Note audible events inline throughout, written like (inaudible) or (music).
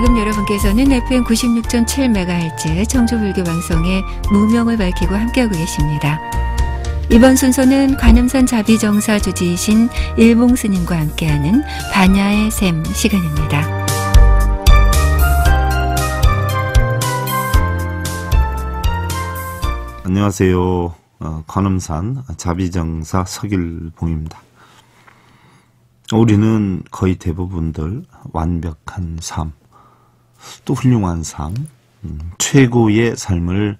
지금 여러분께서는 FM 96.7MHz 청주불교 방송의 무명을 밝히고 함께하고 계십니다. 이번 순서는 관음산 자비정사 주지이신 일봉 스님과 함께하는 반야의 샘 시간입니다. 안녕하세요. 어, 관음산 자비정사 석일봉입니다. 우리는 거의 대부분들 완벽한 삶, 또 훌륭한 삶, 음, 최고의 삶을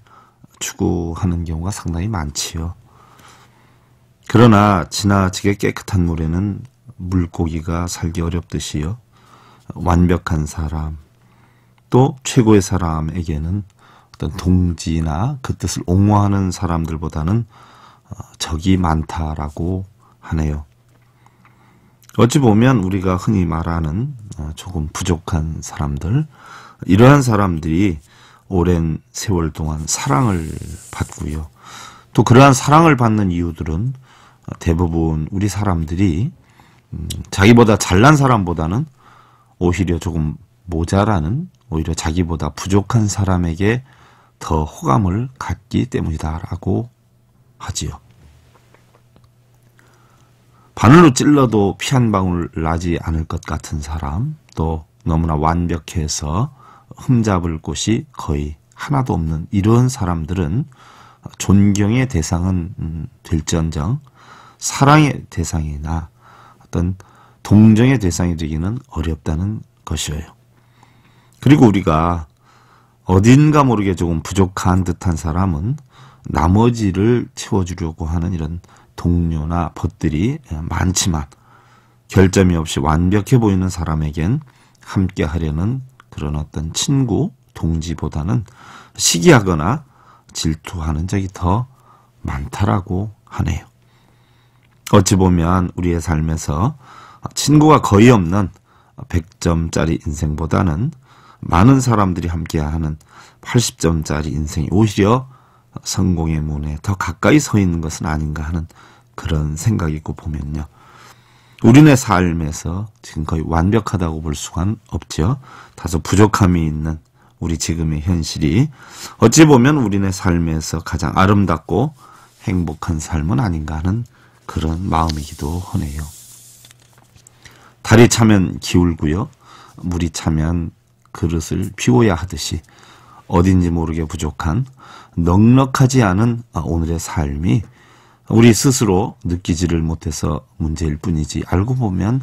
추구하는 경우가 상당히 많지요. 그러나 지나치게 깨끗한 물에는 물고기가 살기 어렵듯이요. 완벽한 사람, 또 최고의 사람에게는 어떤 동지나 그 뜻을 옹호하는 사람들보다는 어, 적이 많다라고 하네요. 어찌 보면 우리가 흔히 말하는 어, 조금 부족한 사람들, 이러한 사람들이 오랜 세월 동안 사랑을 받고요. 또 그러한 사랑을 받는 이유들은 대부분 우리 사람들이 음, 자기보다 잘난 사람보다는 오히려 조금 모자라는 오히려 자기보다 부족한 사람에게 더 호감을 갖기 때문이다라고 하지요. 바늘로 찔러도 피 한 방울 나지 않을 것 같은 사람, 또 너무나 완벽해서 흠잡을 곳이 거의 하나도 없는 이런 사람들은 존경의 대상은 음, 될지언정 사랑의 대상이나 어떤 동정의 대상이 되기는 어렵다는 것이에요. 그리고 우리가 어딘가 모르게 조금 부족한 듯한 사람은 나머지를 채워주려고 하는 이런 동료나 벗들이 많지만 결점이 없이 완벽해 보이는 사람에겐 함께 하려는 그런 어떤 친구, 동지보다는 시기하거나 질투하는 적이 더 많다라고 하네요. 어찌 보면 우리의 삶에서 친구가 거의 없는 100점짜리 인생보다는 많은 사람들이 함께하는 80점짜리 인생이 오히려 성공의 문에 더 가까이 서 있는 것은 아닌가 하는 그런 생각이 있고 보면요. 우리네 삶에서 지금 거의 완벽하다고 볼 수가 없죠. 다소 부족함이 있는 우리 지금의 현실이 어찌 보면 우리네 삶에서 가장 아름답고 행복한 삶은 아닌가 하는 그런 마음이기도 하네요. 달이 차면 기울고요. 물이 차면 그릇을 비워야 하듯이 어딘지 모르게 부족한 넉넉하지 않은 오늘의 삶이 우리 스스로 느끼지를 못해서 문제일 뿐이지 알고 보면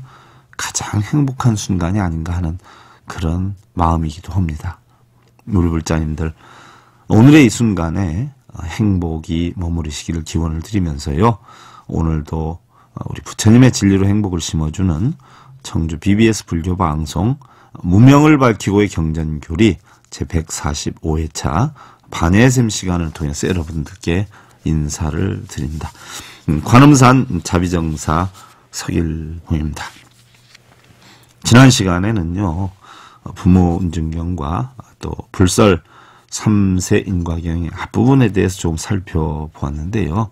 가장 행복한 순간이 아닌가 하는 그런 마음이기도 합니다. 우리 불자님들 오늘의 이 순간에 행복이 머무르시기를 기원을 드리면서요. 오늘도 우리 부처님의 진리로 행복을 심어주는 청주 BBS 불교 방송 무명을 밝히고의 경전교리 제145회차 반야샘 시간을 통해서 여러분들께 인사를 드립니다. 음, 관음산 자비정사 석일봉입니다. 지난 시간에는요, 부모 운증경과 또 불설 3세 인과경의 앞부분에 대해서 좀 살펴보았는데요.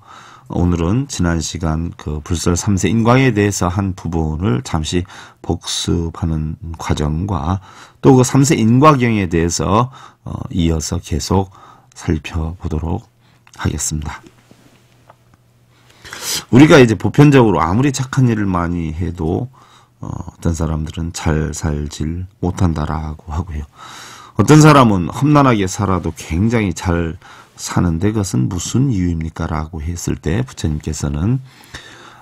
오늘은 지난 시간 그 불설 3세 인과에 대해서 한 부분을 잠시 복습하는 과정과 또 그 3세 인과경에 대해서 어, 이어서 계속 살펴보도록 하겠습니다. 우리가 이제 보편적으로 아무리 착한 일을 많이 해도 어, 어떤 사람들은 잘 살질 못한다라고 하고요. 어떤 사람은 험난하게 살아도 굉장히 잘 사는데 그것은 무슨 이유입니까? 라고 했을 때 부처님께서는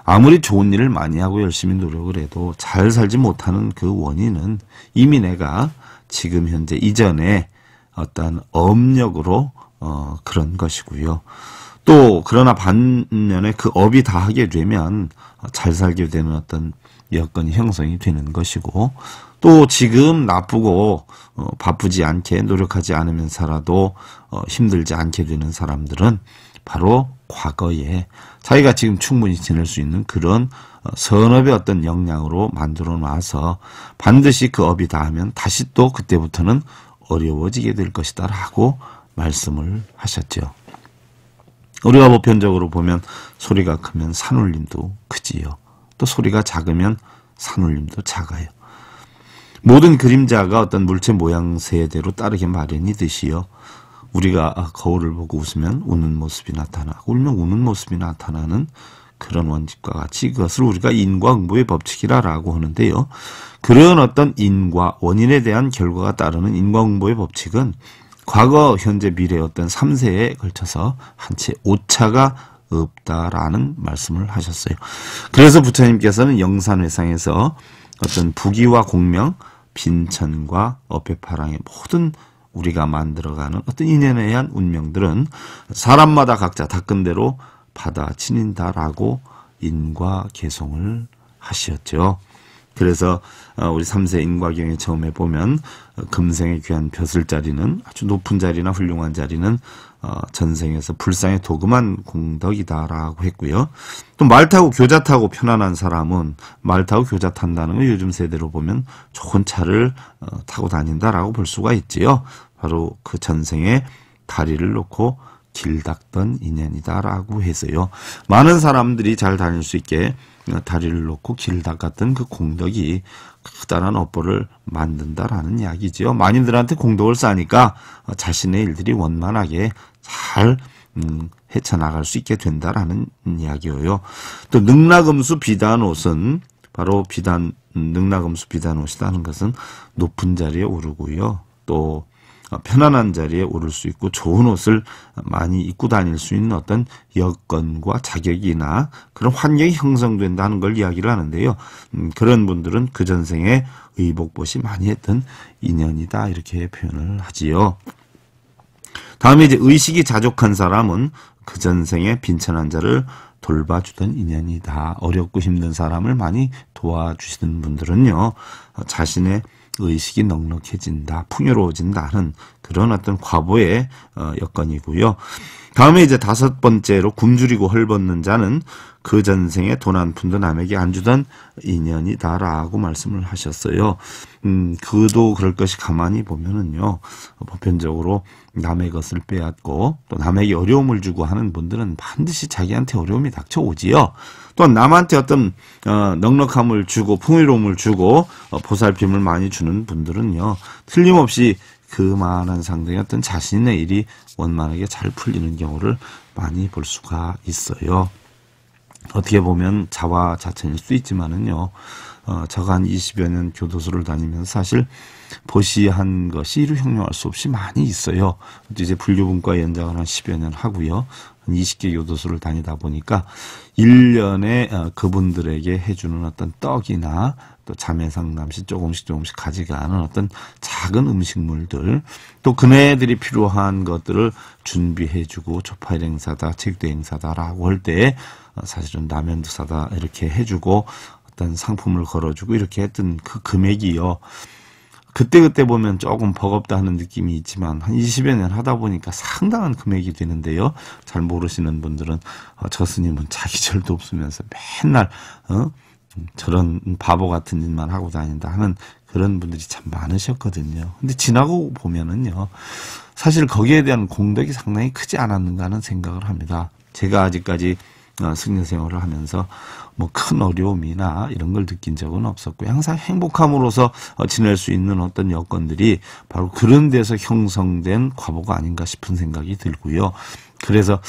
아무리 좋은 일을 많이 하고 열심히 노력을 해도 잘 살지 못하는 그 원인은 이미 내가 지금 현재 이전에 어떤 업력으로 어, 그런 것이고요. 또 그러나 반면에 그 업이 다 하게 되면 잘 살게 되는 어떤 여건이 형성이 되는 것이고 또 지금 나쁘고 어, 바쁘지 않게 노력하지 않으면 살아도 어, 힘들지 않게 되는 사람들은 바로 과거에 자기가 지금 충분히 지낼 수 있는 그런 어, 선업의 어떤 역량으로 만들어 놔서 반드시 그 업이 다하면 다시 또 그때부터는 어려워지게 될 것이다 라고 말씀을 하셨죠. 우리가 보편적으로 보면 소리가 크면 산울림도 크지요. 또 소리가 작으면 산울림도 작아요. 모든 그림자가 어떤 물체 모양새대로 따르게 마련이듯이요. 우리가 아, 거울을 보고 웃으면 웃는 모습이 나타나고 울면 우는 모습이 나타나는 그런 원칙과 같이 그것을 우리가 인과응보의 법칙이라고 하는데요. 그런 어떤 인과 원인에 대한 결과가 따르는 인과응보의 법칙은 과거, 현재, 미래 어떤 3세에 걸쳐서 한 채 오차가 없다라는 말씀을 하셨어요. 그래서 부처님께서는 영산회상에서 어떤 부귀와 공명, 빈천과 어패파랑의 모든 우리가 만들어가는 어떤 인연에 의한 운명들은 사람마다 각자 닦은 대로 받아 지닌다라고 인과 개송을 하시었죠. 그래서 어, 우리 삼세 인과경에 처음에 보면 어, 금생의 귀한 벼슬 자리는 아주 높은 자리나 훌륭한 자리는 어, 전생에서 불상의 도금한 공덕이다라고 했고요. 또 말 타고 교자 타고 편안한 사람은 말 타고 교자 탄다는 건 요즘 세대로 보면 좋은 차를 타고 다닌다라고 볼 수가 있지요. 바로 그 전생에 다리를 놓고 길 닦던 인연이다라고 해서요. 많은 사람들이 잘 다닐 수 있게 다리를 놓고 길 닦았던 그 공덕이 크다란 업보를 만든다라는 이야기죠. 많이들한테 공덕을 쌓으니까 자신의 일들이 원만하게 잘 음, 헤쳐나갈 수 있게 된다라는 이야기예요. 또 능락음수 비단옷은 바로 비단 능락음수 비단옷이라는 것은 높은 자리에 오르고요. 또 어, 편안한 자리에 오를 수 있고 좋은 옷을 많이 입고 다닐 수 있는 어떤 여건과 자격이나 그런 환경이 형성된다는 걸 이야기를 하는데요. 음, 그런 분들은 그 전생에 의복봇이 많이 했던 인연이다 이렇게 표현을 하지요. 다음에 이제 의식이 자족한 사람은 그 전생에 빈천한 자를 돌봐주던 인연이다. 어렵고 힘든 사람을 많이 도와주시는 분들은요, 어, 자신의 의식이 넉넉해진다, 풍요로워진다는 그런 어떤 과보의 어, 여건이고요. 다음에 이제 다섯 번째로 굶주리고 헐벗는 자는 그 전생에 돈 한 푼도 남에게 안 주던 인연이다라고 말씀을 하셨어요. 음, 그도 그럴 것이 가만히 보면은요, 보편적으로 남의 것을 빼앗고 또 남에게 어려움을 주고 하는 분들은 반드시 자기한테 어려움이 닥쳐오지요. 또 남한테 어떤 어, 넉넉함을 주고 풍요로움을 주고 어, 보살핌을 많이 주는 분들은요, 틀림없이 그만한 상대의 어떤 자신의 일이 원만하게 잘 풀리는 경우를 많이 볼 수가 있어요. 어떻게 보면 자화자찬일 수 있지만은요, 어, 저가 한 20여 년 교도소를 다니면서 사실 보시한 것이 이루 형용할 수 없이 많이 있어요. 이제 분류분과 연장을 한 10여 년 하고요. 한 20개 교도소를 다니다 보니까 1년에 어, 그분들에게 해주는 어떤 떡이나 또 자매 상담시 조금씩 조금씩 가져가는 어떤 작은 음식물들 또 그네들이 필요한 것들을 준비해주고 초파일 행사다 책도 행사다라고 할 때 사실은 라면도 사다 이렇게 해주고 어떤 상품을 걸어주고 이렇게 했던 그 금액이요. 그때그때 보면 조금 버겁다 하는 느낌이 있지만 한 20여 년 하다 보니까 상당한 금액이 되는데요. 잘 모르시는 분들은 어, 저 스님은 자기 절도 없으면서 맨날 어? 저런 바보 같은 일만 하고 다닌다 하는 그런 분들이 참 많으셨거든요. 근데 지나고 보면은요. 사실 거기에 대한 공덕이 상당히 크지 않았는가 하는 생각을 합니다. 제가 아직까지 어, 승려 생활을 하면서 뭐 큰 어려움이나 이런 걸 느낀 적은 없었고 항상 행복함으로써 어, 지낼 수 있는 어떤 여건들이 바로 그런 데서 형성된 과보가 아닌가 싶은 생각이 들고요. 그래서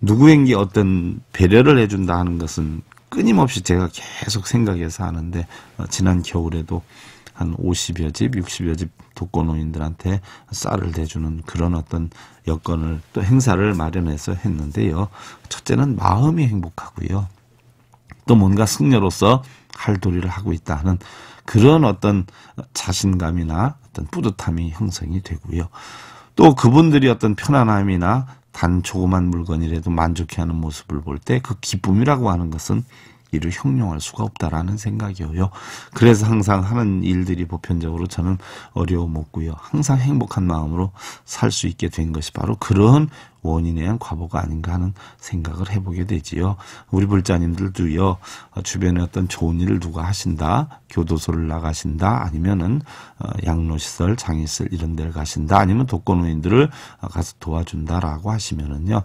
누구에게 어떤 배려를 해준다 하는 것은 끊임없이 제가 계속 생각해서 하는데 어, 지난 겨울에도 한 50여 집, 60여 집 독거노인들한테 쌀을 대주는 그런 어떤 여건을 또 행사를 마련해서 했는데요. 첫째는 마음이 행복하고요. 또 뭔가 승려로서 할 도리를 하고 있다 하는 그런 어떤 자신감이나 어떤 뿌듯함이 형성이 되고요. 또 그분들이 어떤 편안함이나 단 조그만 물건이라도 만족해하는 모습을 볼 때 그 기쁨이라고 하는 것은 이를 형용할 수가 없다라는 생각이에요. 그래서 항상 하는 일들이 보편적으로 저는 어려움 없고요. 항상 행복한 마음으로 살 수 있게 된 것이 바로 그런 원인에 의한 과보가 아닌가 하는 생각을 해보게 되지요. 우리 불자님들도요, 주변에 어떤 좋은 일을 누가 하신다, 교도소를 나가신다, 아니면은 어, 양로시설, 장애시설 이런 데를 가신다, 아니면 독거노인들을 가서 도와준다라고 하시면은요,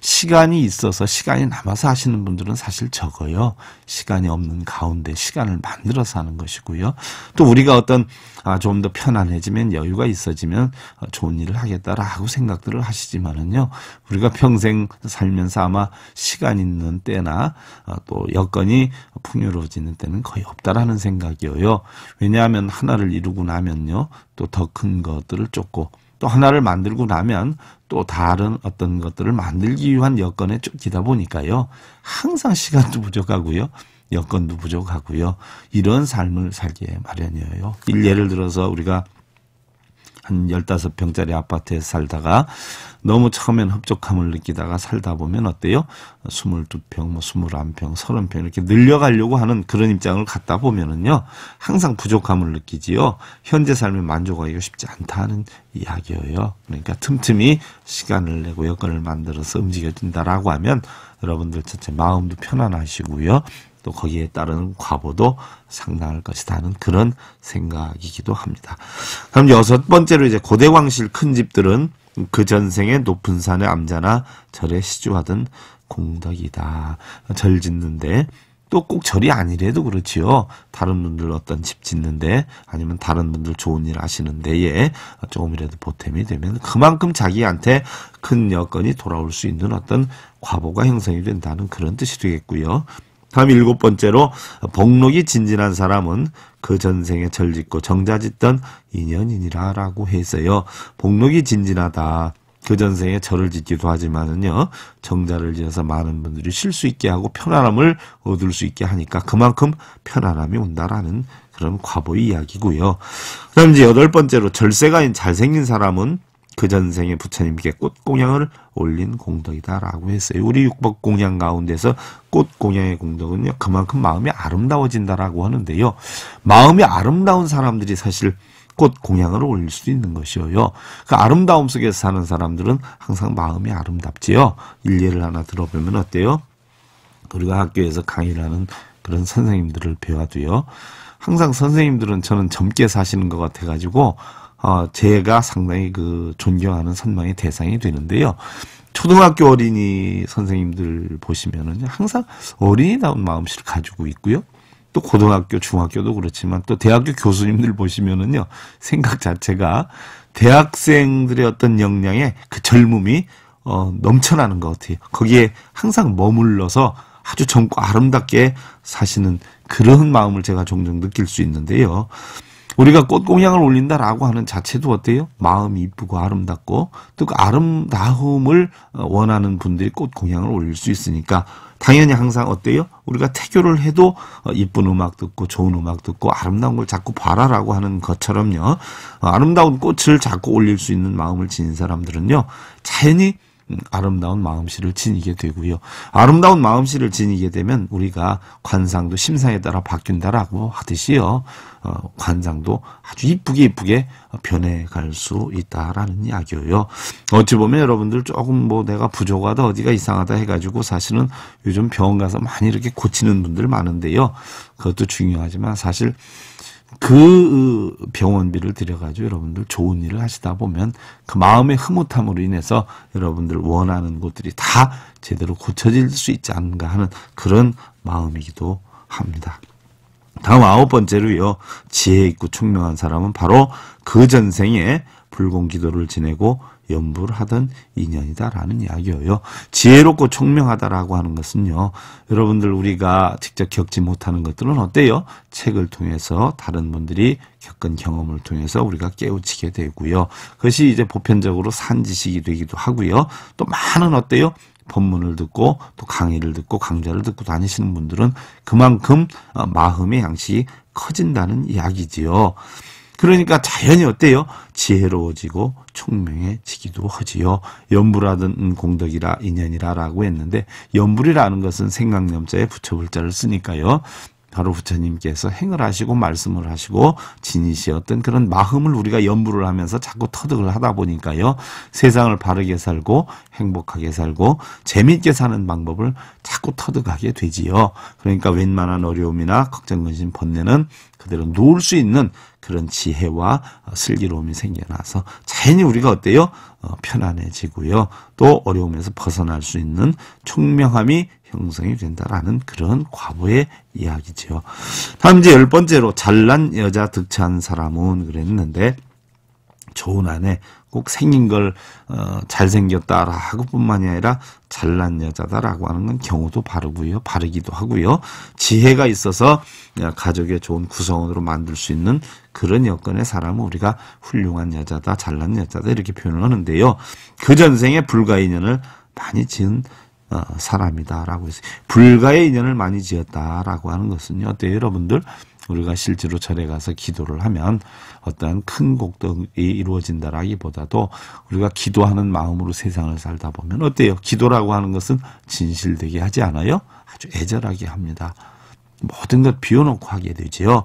시간이 있어서 시간이 남아서 하시는 분들은 사실 적어요. 시간이 없는 가운데 시간을 만들어서 하는 것이고요. 또 우리가 어떤 아, 좀 더 편안해지면 여유가 있어지면 어, 좋은 일을 하겠다라고 생각들을 하시지만은요. 우리가 평생 살면서 아마 시간 있는 때나 어, 또 여건이 풍요로워지는 때는 거의 없다라는 생각이에요. 왜냐하면 하나를 이루고 나면요. 또 더 큰 것들을 쫓고 또 하나를 만들고 나면 또 다른 어떤 것들을 만들기 위한 여건에 쫓기다 보니까요. 항상 시간도 부족하고요. 여건도 부족하고요. 이런 삶을 살기에 마련이에요. 예를 들어서 우리가 한 15평짜리 아파트에 살다가 너무 처음엔 흡족함을 느끼다가 살다 보면 어때요? 22평, 뭐 21평, 30평 이렇게 늘려가려고 하는 그런 입장을 갖다 보면은요. 항상 부족함을 느끼지요. 현재 삶에 만족하기가 쉽지 않다는 이야기예요. 그러니까 틈틈이 시간을 내고 여건을 만들어서 움직여진다라고 하면 여러분들 전체 마음도 편안하시고요. 또 거기에 따르는 과보도 상당할 것이다 하는 그런 생각이기도 합니다. 그럼 여섯 번째로 이제 고대왕실 큰 집들은 그 전생에 높은 산의 암자나 절에 시주하던 공덕이다. 절 짓는데 또꼭 절이 아니래도 그렇지요. 다른 분들 어떤 집 짓는데 아니면 다른 분들 좋은 일 하시는 데에 조금이라도 보탬이 되면 그만큼 자기한테 큰 여건이 돌아올 수 있는 어떤 과보가 형성이 된다는 그런 뜻이 되겠고요. 다음 일곱 번째로 복록이 진진한 사람은 그 전생에 절짓고 정자 짓던 인연이니라라고 해서요. 복록이 진진하다. 그 전생에 절을 짓기도 하지만은요, 정자를 지어서 많은 분들이 쉴 수 있게 하고 편안함을 얻을 수 있게 하니까 그만큼 편안함이 온다라는 그런 과보의 이야기고요. 그 다음 이제 여덟 번째로 절세가 잘생긴 사람은 그 전생에 부처님께 꽃공양을 올린 공덕이다라고 했어요. 우리 육법 공양 가운데서 꽃공양의 공덕은요, 그만큼 마음이 아름다워진다라고 하는데요. 마음이 아름다운 사람들이 사실 꽃 공양을 올릴 수 있는 것이요. 그 아름다움 속에서 사는 사람들은 항상 마음이 아름답지요. 일례를 하나 들어보면 어때요? 우리가 학교에서 강의를 하는 그런 선생님들을 배워도요. 항상 선생님들은 저는 젊게 사시는 것 같아가지고 어, 제가 상당히 그 존경하는 선망의 대상이 되는데요. 초등학교 어린이 선생님들 보시면은 항상 어린이다운 마음씨를 가지고 있고요. 또 고등학교, 중학교도 그렇지만 또 대학교 교수님들 보시면은요. 생각 자체가 대학생들의 어떤 역량에 그 젊음이 어, 넘쳐나는 것 같아요. 거기에 항상 머물러서 아주 젊고 아름답게 사시는 그런 마음을 제가 종종 느낄 수 있는데요. 우리가 꽃공양을 올린다라고 하는 자체도 어때요? 마음이 이쁘고 아름답고 또 그 아름다움을 원하는 분들이 꽃공양을 올릴 수 있으니까 당연히 항상 어때요? 우리가 태교를 해도 이쁜 음악 듣고 좋은 음악 듣고 아름다운 걸 자꾸 봐라라고 하는 것처럼요. 아름다운 꽃을 자꾸 올릴 수 있는 마음을 지닌 사람들은요. 자연히 아름다운 마음씨를 지니게 되고요. 아름다운 마음씨를 지니게 되면 우리가 관상도 심상에 따라 바뀐다라고 하듯이요. 어, 관상도 아주 이쁘게 이쁘게 변해갈 수 있다라는 이야기예요. 어찌 보면 여러분들 조금 뭐 내가 부족하다 어디가 이상하다 해가지고 사실은 요즘 병원 가서 많이 이렇게 고치는 분들 많은데요. 그것도 중요하지만 사실 그 병원비를 들여가지고 여러분들 좋은 일을 하시다 보면 그 마음의 흐뭇함으로 인해서 여러분들 원하는 곳들이 다 제대로 고쳐질 수 있지 않은가 하는 그런 마음이기도 합니다. 다음 아홉 번째로요. 지혜 있고 총명한 사람은 바로 그 전생에 불공 기도를 지내고 연부를 하던 인연이다라는 이야기예요. 지혜롭고 총명하다라고 하는 것은요. 여러분들 우리가 직접 겪지 못하는 것들은 어때요? 책을 통해서 다른 분들이 겪은 경험을 통해서 우리가 깨우치게 되고요. 그것이 이제 보편적으로 산 지식이 되기도 하고요. 또 많은 어때요? 법문을 듣고 또 강의를 듣고 강좌를 듣고 다니시는 분들은 그만큼 어, 마음의 양식이 커진다는 이야기지요. 그러니까 자연히 어때요? 지혜로워지고 총명해지기도 하지요. 연불하던 공덕이라 인연이라라고 했는데 연불이라는 것은 생각념자에 붙여볼 자를 쓰니까요. 바로 부처님께서 행을 하시고 말씀을 하시고 지니시었던 그런 마음을 우리가 연부를 하면서 자꾸 터득을 하다 보니까요. 세상을 바르게 살고 행복하게 살고 재미있게 사는 방법을 자꾸 터득하게 되지요. 그러니까 웬만한 어려움이나 걱정, 근심, 번뇌는 그대로 놓을 수 있는 그런 지혜와 슬기로움이 생겨나서 자연히 우리가 어때요? 어, 편안해지고요. 또 어려움에서 벗어날 수 있는 총명함이 형성이 된다라는 그런 과보의 이야기죠. 다음 이제 열 번째로 잘난 여자 득찬 사람은 그랬는데 좋은 아내 꼭 생긴 걸 어, 잘생겼다라고 뿐만이 아니라 잘난 여자다라고 하는 건 경우도 바르고요. 바르기도 하고요. 지혜가 있어서 가족의 좋은 구성원으로 만들 수 있는 그런 여건의 사람은 우리가 훌륭한 여자다, 잘난 여자다 이렇게 표현을 하는데요. 그 전생에 불가 인연을 많이 지은 어, 사람이다라고 했어요. 불가의 인연을 많이 지었다라고 하는 것은요. 어때요, 여러분들? 우리가 실제로 절에 가서 기도를 하면 어떠한 큰 곡덕이 이루어진다라기보다도 우리가 기도하는 마음으로 세상을 살다 보면 어때요? 기도라고 하는 것은 진실되게 하지 않아요? 아주 애절하게 합니다. 모든 것 비워놓고 하게 되지요.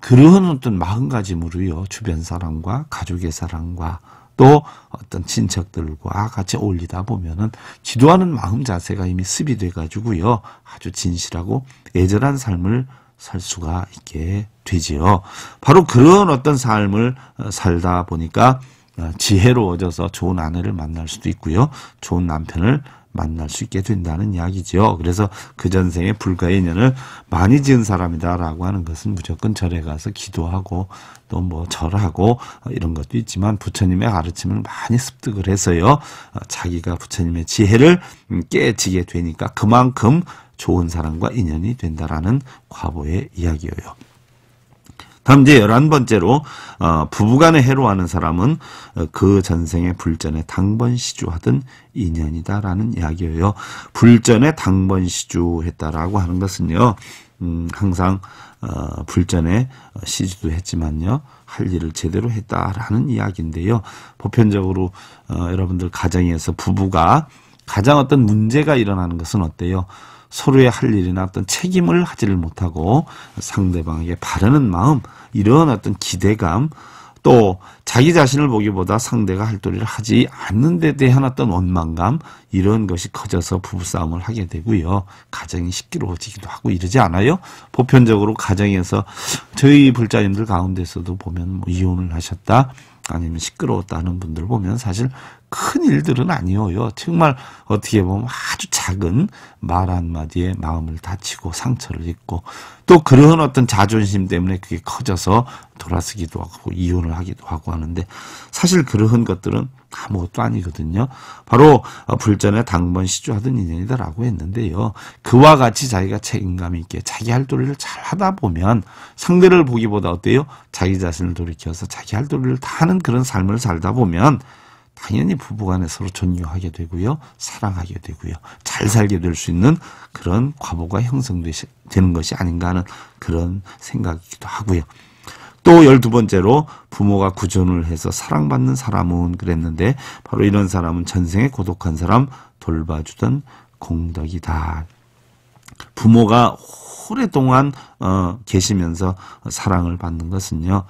그러한 어떤 마음가짐으로요. 주변 사람과 가족의 사랑과 또 어떤 친척들과 같이 어울리다 보면은 기도하는 마음 자세가 이미 습이 돼 가지고요. 아주 진실하고 애절한 삶을 살 수가 있게 되지요. 바로 그런 어떤 삶을 어, 살다 보니까 어, 지혜로워져서 좋은 아내를 만날 수도 있고요. 좋은 남편을 만날 수 있게 된다는 이야기죠. 그래서 그 전생에 불가의 인연을 많이 지은 사람이다라고 하는 것은 무조건 절에 가서 기도하고 또 뭐 절하고 이런 것도 있지만 부처님의 가르침을 많이 습득을 해서요. 어, 자기가 부처님의 지혜를 음, 깨지게 되니까 그만큼 좋은 사람과 인연이 된다라는 과보의 이야기예요. 다음 이제 열한 번째로 어, 부부간에 해로하는 사람은 어, 그 전생에 불전에 당번시주하던 인연이다라는 이야기예요. 불전에 당번시주했다라고 하는 것은요. 음, 항상 어, 불전에 시주도 했지만요. 할 일을 제대로 했다라는 이야기인데요. 보편적으로 어, 여러분들 가정에서 부부가 가장 어떤 문제가 일어나는 것은 어때요? 서로의 할 일이나 어떤 책임을 하지를 못하고 상대방에게 바라는 마음, 이런 어떤 기대감, 또 자기 자신을 보기보다 상대가 할 도리를 하지 않는 데 대한 어떤 원망감 이런 것이 커져서 부부싸움을 하게 되고요. 가정이 시끄러워지기도 하고 이러지 않아요? 보편적으로 가정에서 저희 불자님들 가운데서도 보면 뭐 이혼을 하셨다 아니면 시끄러웠다는 분들 보면 사실 큰 일들은 아니어요. 정말 어떻게 보면 아주 작은 말 한마디에 마음을 다치고 상처를 입고 또 그런 어떤 자존심 때문에 그게 커져서 돌아서기도 하고 이혼을 하기도 하고 하는데 사실 그러한 것들은 아무것도 아니거든요. 바로 불전에 당번 시주하던 인연이다라고 했는데요. 그와 같이 자기가 책임감 있게 자기 할 도리를 잘 하다 보면 상대를 보기보다 어때요? 자기 자신을 돌이켜서 자기 할 도리를 다 하는 그런 삶을 살다 보면 당연히 부부간에 서로 존경하게 되고요. 사랑하게 되고요. 잘 살게 될 수 있는 그런 과보가 형성되는 것이 아닌가 하는 그런 생각이기도 하고요. 또 열두 번째로 부모가 구전을 해서 사랑받는 사람은 그랬는데 바로 이런 사람은 전생에 고독한 사람 돌봐주던 공덕이다. 부모가 오랫동안 어, 계시면서 사랑을 받는 것은요.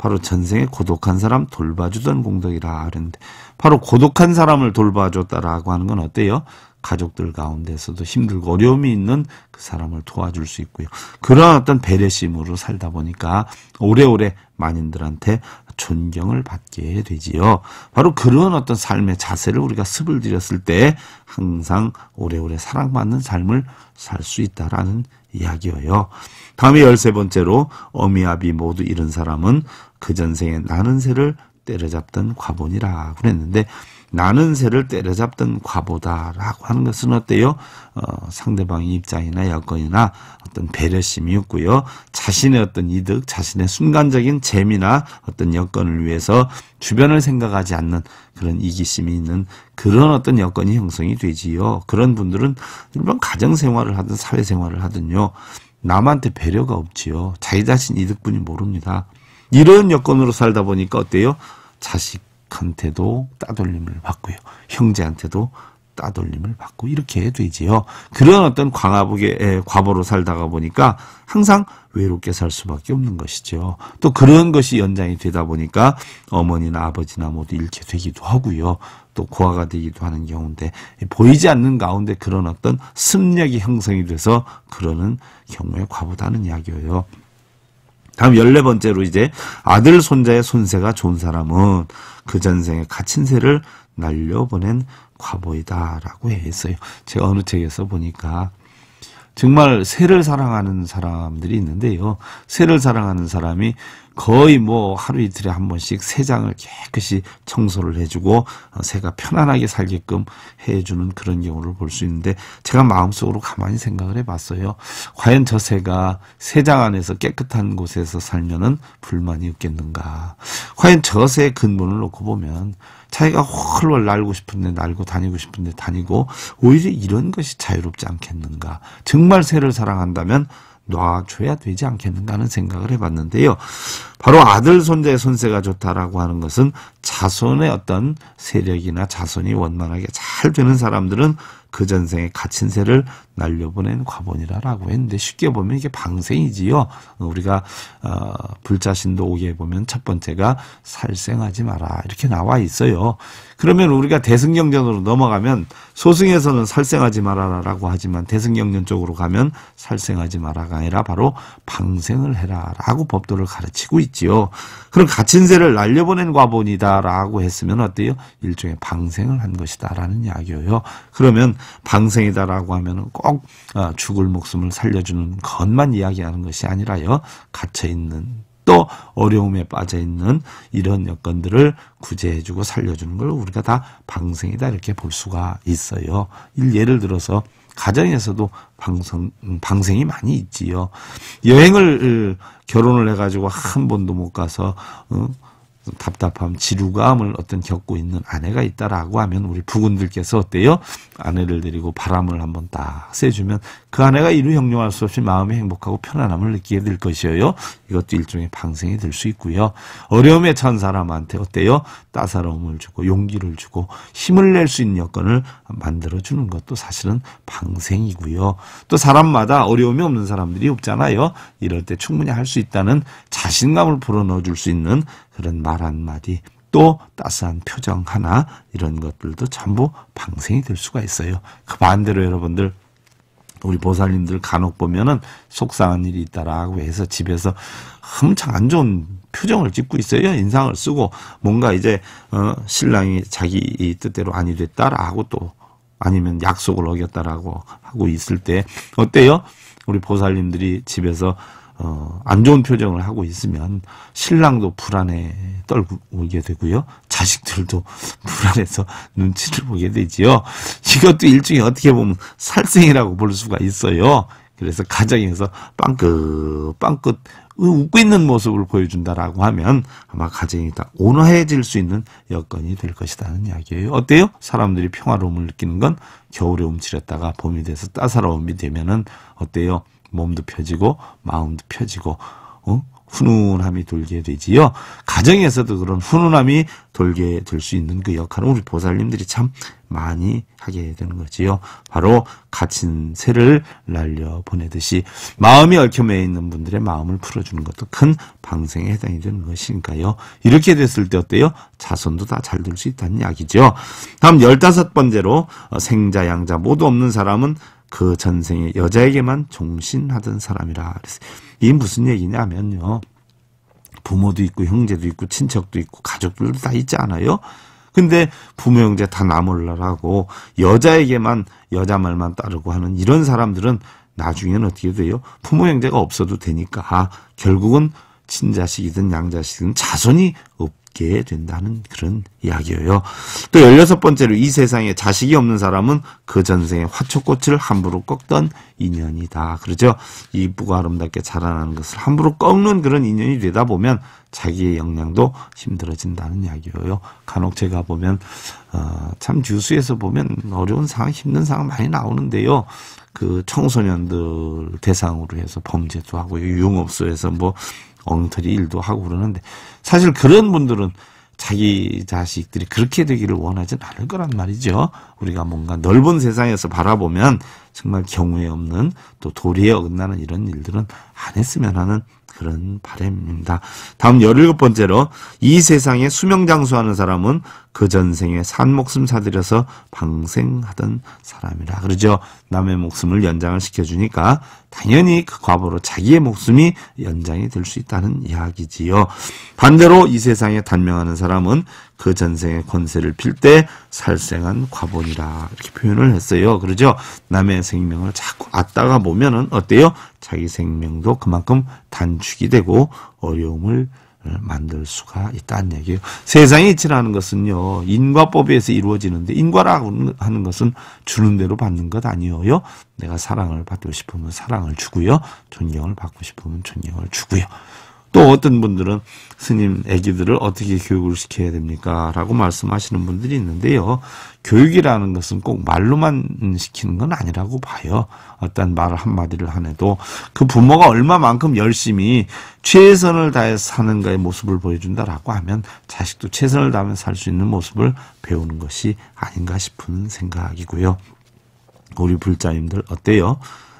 바로 전생에 고독한 사람 돌봐주던 공덕이라 그랬는데 바로 고독한 사람을 돌봐줬다라고 하는 건 어때요? 가족들 가운데서도 힘들고 어려움이 있는 그 사람을 도와줄 수 있고요. 그런 어떤 배려심으로 살다 보니까 오래오래 만인들한테 존경을 받게 되지요. 바로 그런 어떤 삶의 자세를 우리가 습을 들였을 때 항상 오래오래 사랑받는 삶을 살 수 있다라는 이야기예요. 다음에 열세 번째로 어미아비 모두 잃은 사람은 그 전생에 나는 새를 때려잡던 과본이라 그랬는데 나는 새를 때려잡던 과보다라고 하는 것은 어때요? 어, 상대방의 입장이나 여건이나 어떤 배려심이 없고요. 자신의 어떤 이득, 자신의 순간적인 재미나 어떤 여건을 위해서 주변을 생각하지 않는 그런 이기심이 있는 그런 어떤 여건이 형성이 되지요. 그런 분들은 일반 가정생활을 하든 사회생활을 하든요. 남한테 배려가 없지요. 자기 자신 이득뿐이 모릅니다. 이런 여건으로 살다 보니까 어때요? 자식한테도 따돌림을 받고요. 형제한테도 따돌림을 받고 이렇게 되지요. 그런 어떤 광화북의 과보로 살다가 보니까 항상 외롭게 살 수밖에 없는 것이죠. 또 그런 것이 연장이 되다 보니까 어머니나 아버지나 모두 잃게 되기도 하고요. 또 고아가 되기도 하는 경우인데 보이지 않는 가운데 그런 어떤 습력이 형성이 돼서 그러는 경우에 과보다는 이야기예요. 다음 열네 번째로 이제 아들 손자의 손세가 좋은 사람은 그 전생에 갇힌 새를 날려보낸 과보이다라고 했어요. 제가 어느 책에서 보니까 정말 새를 사랑하는 사람들이 있는데요. 새를 사랑하는 사람이 거의 뭐 하루 이틀에 한 번씩 새장을 깨끗이 청소를 해주고 어, 새가 편안하게 살게끔 해주는 그런 경우를 볼 수 있는데 제가 마음속으로 가만히 생각을 해봤어요. 과연 저 새가 새장 안에서 깨끗한 곳에서 살면은 불만이 없겠는가? 과연 저 새의 근본을 놓고 보면 자기가 헐헐 날고 싶은데 날고 다니고 싶은데 다니고 오히려 이런 것이 자유롭지 않겠는가. 정말 새를 사랑한다면 놔줘야 되지 않겠는가 하는 생각을 해봤는데요. 바로 아들 손자의 손세가 좋다라고 하는 것은 자손의 어떤 세력이나 자손이 원만하게 잘 되는 사람들은 그 전생에 갇힌 새를 날려보낸 과본이라라고 했는데 쉽게 보면 이게 방생이지요. 우리가 어, 불자신도 오게 보면 첫 번째가 살생하지 마라 이렇게 나와 있어요. 그러면 우리가 대승경전으로 넘어가면 소승에서는 살생하지 마라라고 하지만 대승경전 쪽으로 가면 살생하지 마라가 아니라 바로 방생을 해라라고 법도를 가르치고 있지요. 그럼 갇힌 새를 날려보낸 과본이다라고 했으면 어때요? 일종의 방생을 한 것이다라는 이야기예요. 그러면 방생이다라고 하면은 꼭 어, 죽을 목숨을 살려주는 것만 이야기하는 것이 아니라요. 갇혀 있는 또 어려움에 빠져 있는 이런 여건들을 구제해주고 살려주는 걸 우리가 다 방생이다 이렇게 볼 수가 있어요. 예를 들어서 가정에서도 방송, 방생이 많이 있지요. 여행을 결혼을 해가지고 한 번도 못 가서 어? 답답함, 지루감을 어떤 겪고 있는 아내가 있다라고 하면 우리 부군들께서 어때요? 아내를 데리고 바람을 한번 딱 쐬주면 그 아내가 이루 형용할 수 없이 마음이 행복하고 편안함을 느끼게 될 것이에요. 이것도 일종의 방생이 될 수 있고요. 어려움에 처한 사람한테 어때요? 따사로움을 주고 용기를 주고 힘을 낼 수 있는 여건을 만들어 주는 것도 사실은 방생이고요. 또 사람마다 어려움이 없는 사람들이 없잖아요. 이럴 때 충분히 할 수 있다는 자신감을 불어넣어 줄 수 있는 그런 말 한마디 또 따스한 표정 하나 이런 것들도 전부 방생이 될 수가 있어요. 그 반대로 여러분들 우리 보살님들 간혹 보면은 속상한 일이 있다라고 해서 집에서 엄청 안 좋은 표정을 짓고 있어요. 인상을 쓰고 뭔가 이제 어 신랑이 자기 뜻대로 아니 됐다라고 또 아니면 약속을 어겼다라고 하고 있을 때 어때요? 우리 보살님들이 집에서 어, 안 좋은 표정을 하고 있으면 신랑도 불안에 떨게 되고요. 자식들도 (laughs) 불안해서 눈치를 보게 되지요. 이것도 일종의 어떻게 보면 살생이라고 볼 수가 있어요. 그래서 가정에서 빵긋 빵긋 웃고 있는 모습을 보여준다라고 하면 아마 가정이 다 온화해질 수 있는 여건이 될 것이라는 이야기예요. 어때요? 사람들이 평화로움을 느끼는 건 겨울에 움츠렸다가 봄이 돼서 따사로움이 되면은 어때요? 몸도 펴지고 마음도 펴지고 어? 훈훈함이 돌게 되지요. 가정에서도 그런 훈훈함이 돌게 될 수 있는 그 역할은 우리 보살님들이 참 많이 하게 되는 거지요. 바로 갇힌 새를 날려 보내듯이 마음이 얽혀매 있는 분들의 마음을 풀어주는 것도 큰 방생에 해당이 되는 것이니까요. 이렇게 됐을 때 어때요? 자손도 다 잘 될 수 있다는 이야기죠. 다음 열다섯 번째로 어, 생자 양자 모두 없는 사람은 그 전생에 여자에게만 종신하던 사람이라 그랬어요. 이게 무슨 얘기냐면요. 부모도 있고 형제도 있고 친척도 있고 가족들도 다 있지 않아요? 근데 부모 형제 다 나몰라라고 여자에게만 여자 말만 따르고 하는 이런 사람들은 나중에는 어떻게 돼요? 부모 형제가 없어도 되니까 결국은 친자식이든 양자식이든 자손이 없 있게 된다는 그런 이야기예요. 또 열여섯 번째로 이 세상에 자식이 없는 사람은 그 전생에 화초꽃을 함부로 꺾던 인연이다. 그러죠? 이쁘고 아름답게 자라나는 것을 함부로 꺾는 그런 인연이 되다 보면 자기의 역량도 힘들어진다는 이야기예요. 간혹 제가 보면 어, 참 주수에서 보면 어려운 상황, 힘든 상황 많이 나오는데요. 그 청소년들 대상으로 해서 범죄도 하고 유흥업소에서 뭐 엉터리 일도 하고 그러는데 사실 그런 분들은 자기 자식들이 그렇게 되기를 원하진 않을 거란 말이죠. 우리가 뭔가 넓은 세상에서 바라보면 정말 경우에 없는 또 도리에 어긋나는 이런 일들은 안 했으면 하는 그런 바램입니다. 다음 열일곱 번째로 이 세상에 수명장수하는 사람은 그 전생에 산 목숨 사들여서 방생하던 사람이라 그러죠. 남의 목숨을 연장을 시켜주니까 당연히 그 과보로 자기의 목숨이 연장이 될 수 있다는 이야기지요. 반대로 이 세상에 단명하는 사람은 그 전생의 권세를 필때 살생한 과본이라 이렇게 표현을 했어요. 그러죠. 남의 생명을 자꾸 앗다가 보면은 어때요? 자기 생명도 그만큼 단축이 되고 어려움을 만들 수가 있다는 얘기예요. 세상에 이치라는 것은요, 인과법에 서 이루어지는데, 인과라고 하는 것은 주는 대로 받는 것 아니에요. 내가 사랑을 받고 싶으면 사랑을 주고요. 존경을 받고 싶으면 존경을 주고요. 또 어떤 분들은 스님 애기들을 어떻게 교육을 시켜야 됩니까? 라고 말씀하시는 분들이 있는데요. 교육이라는 것은 꼭 말로만 시키는 건 아니라고 봐요. 어떤 말 한마디를 하네도 그 부모가 얼마만큼 열심히 최선을 다해서 사는가의 모습을 보여준다라고 하면 자식도 최선을 다하며 살수 있는 모습을 배우는 것이 아닌가 싶은 생각이고요. 우리 불자님들 어때요?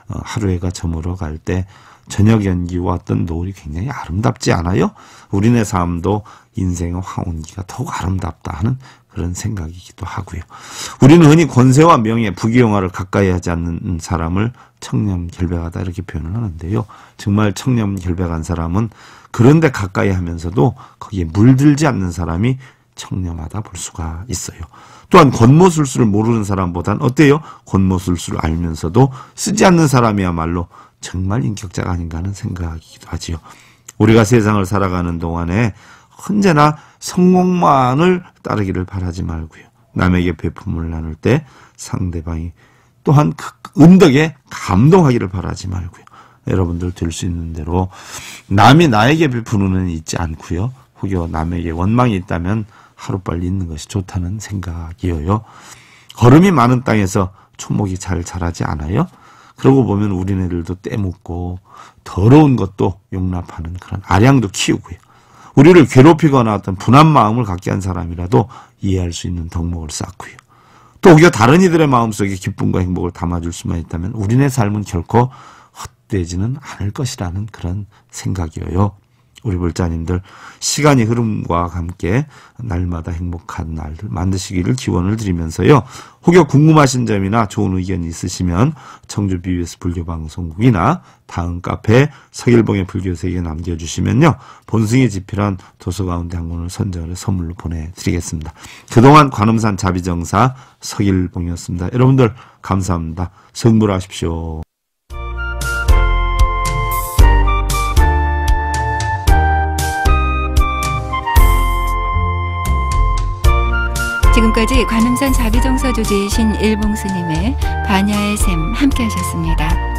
어, 하루해가 저물어 갈 때 저녁 연기와 어떤 노을이 굉장히 아름답지 않아요? 우리네 삶도 인생의 황혼기가 더욱 아름답다 하는 그런 생각이기도 하고요. 우리는 흔히 권세와 명예, 부귀영화를 가까이 하지 않는 사람을 청렴결백하다 이렇게 표현을 하는데요. 정말 청렴결백한 사람은 그런데 가까이 하면서도 거기에 물들지 않는 사람이 청렴하다 볼 수가 있어요. 또한 권모술수를 모르는 사람보단 어때요? 권모술수를 알면서도 쓰지 않는 사람이야말로 정말 인격자가 아닌가 하는 생각이기도 하지요. 우리가 세상을 살아가는 동안에 언제나 성공만을 따르기를 바라지 말고요. 남에게 베품을 나눌 때 상대방이 또한 그 은덕에 감동하기를 바라지 말고요. 여러분들 될 수 있는 대로 남이 나에게 베푸는 은 있지 않고요. 혹여 남에게 원망이 있다면 하루빨리 있는 것이 좋다는 생각이에요. 걸음이 많은 땅에서 초목이 잘 자라지 않아요? 그러고 보면 우리네들도 떼묻고 더러운 것도 용납하는 그런 아량도 키우고요. 우리를 괴롭히거나 어떤 분한 마음을 갖게 한 사람이라도 이해할 수 있는 덕목을 쌓고요. 또 오히려 다른 이들의 마음속에 기쁨과 행복을 담아줄 수만 있다면 우리네 삶은 결코 헛되지는 않을 것이라는 그런 생각이에요. 우리 불자님들 시간이 흐름과 함께 날마다 행복한 날들 만드시기를 기원을 드리면서요. 혹여 궁금하신 점이나 좋은 의견이 있으시면 청주 BBS 불교방송국이나 다음 카페 서길봉의 불교세계 남겨주시면요. 본승에 집필한 도서 가운데 한 권을 선정을 선물로 보내드리겠습니다. 그동안 관음산 자비정사 서길봉이었습니다. 여러분들 감사합니다. 성불하십시오. 지금까지 관음산 자비정사 조지이신 일봉스님의 반야의 샘 함께 하셨습니다.